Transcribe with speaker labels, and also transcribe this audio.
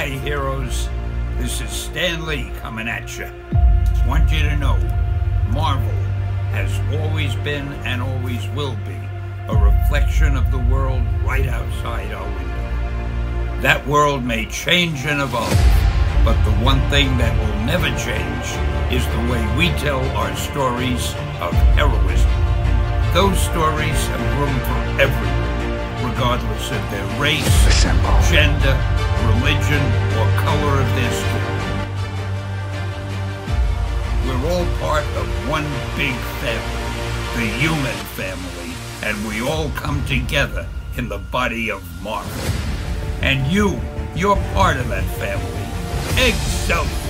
Speaker 1: Hi, heroes. This is Stan Lee coming at you. Want you to know, Marvel has always been and always will be a reflection of the world right outside our window. That world may change and evolve, but the one thing that will never change is the way we tell our stories of heroism. Those stories have room for everyone, regardless of their race,
Speaker 2: Assemble.
Speaker 1: gender, religion, or color of their skin. We're all part of one big family, the human family, and we all come together in the body of Marvel. And you, you're part of that family. Excelsior!